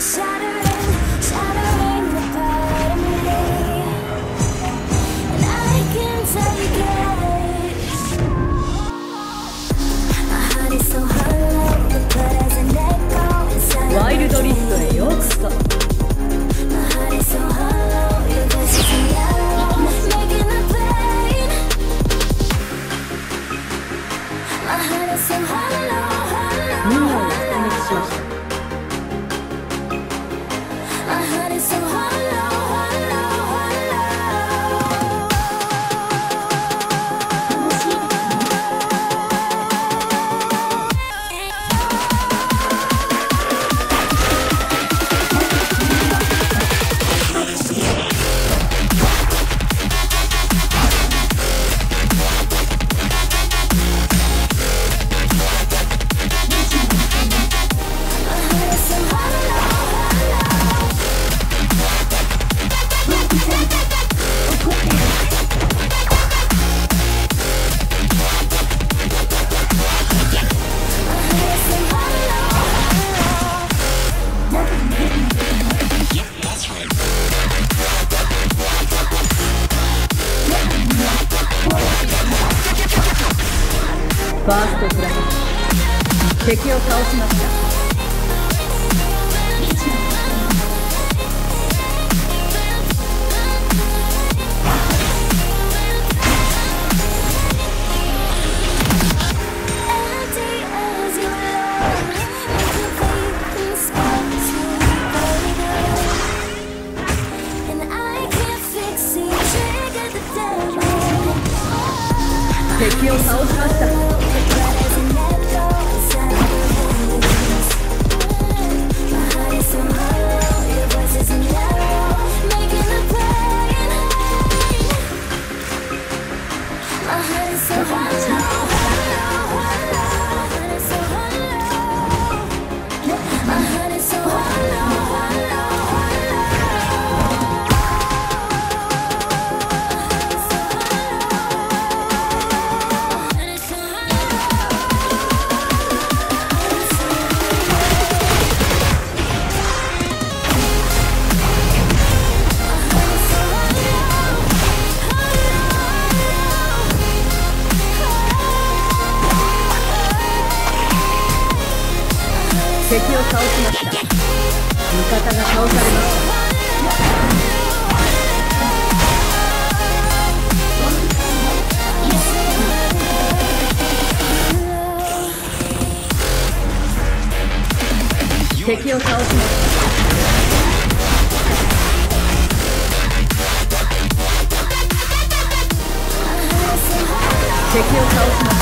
wish I バーストクラス敵を倒しました敵を倒しました。味方が倒されました敵を倒しました。敵を倒しました。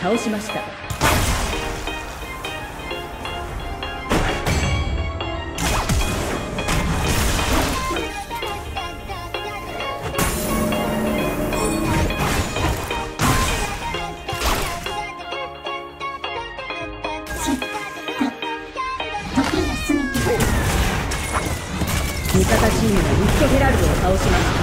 倒しました。味方チームがリフトヘラルドを倒しました。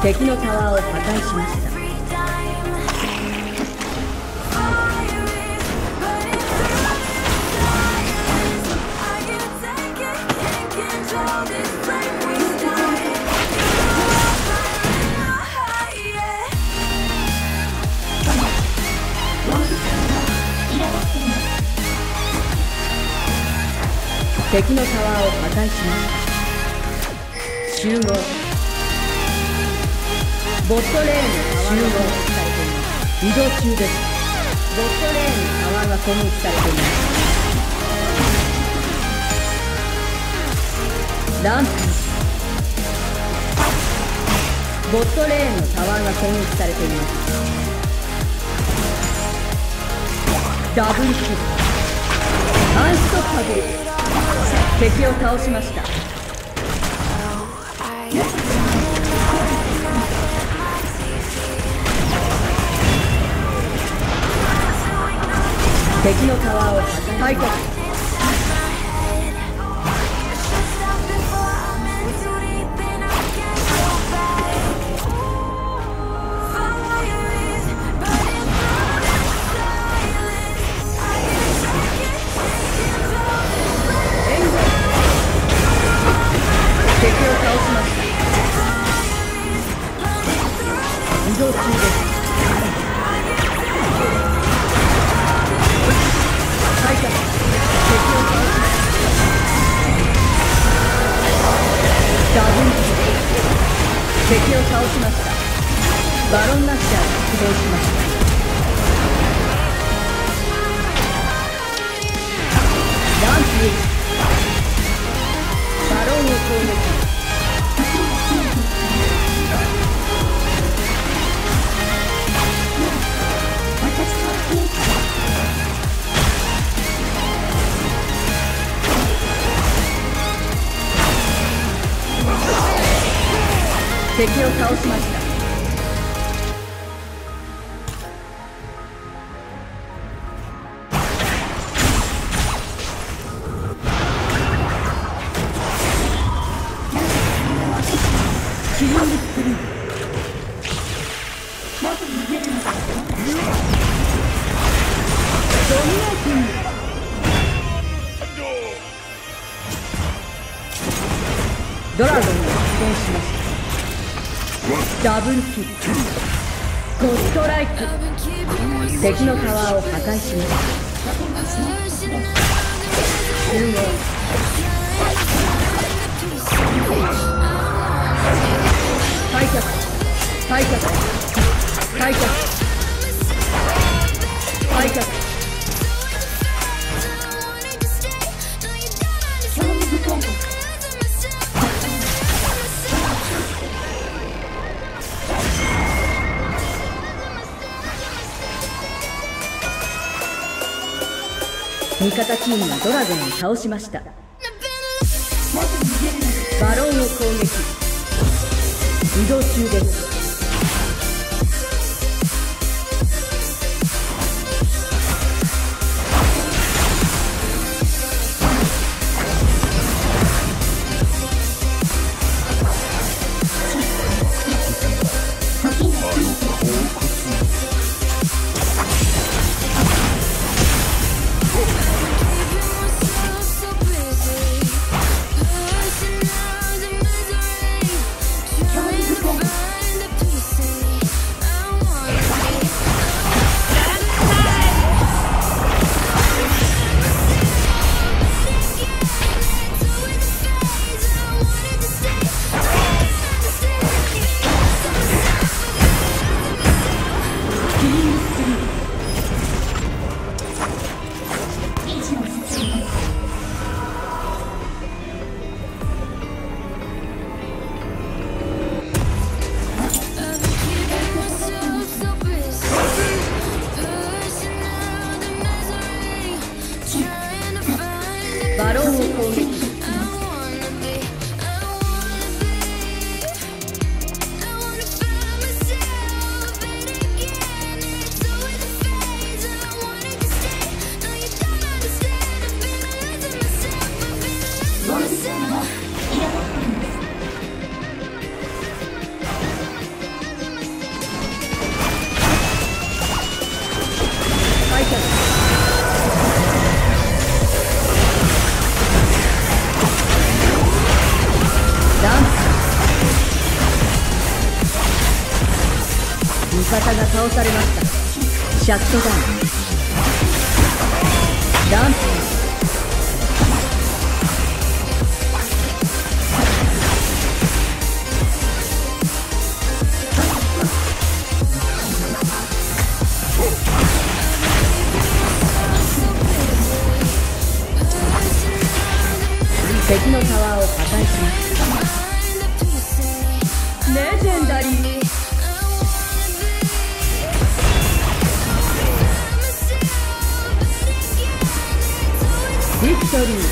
敵のタワーを破壊しました。敵のタワーを破壊しました。集合ボットレーンのタワーが攻撃されています移動中ですボットレーンのタワーが攻撃されています。ランプボットレーンのタワーが攻撃されていますダブルキルアンスト。ッパブル敵を倒しました。敵のタワーを破壊敵を倒しました。バロンナッシャーが起動しました。ランプバロンを攻撃。敵を倒しました。ドラゴンが出現しました。ダブルキルゴストライク。敵のタワーを破壊しましたす。ごい退却退却退却方チームがドラゴンを倒しました。バロンを攻撃。移動中です。方が倒されました。シャットダウン。ダンス敵のタワーを破壊します。studying.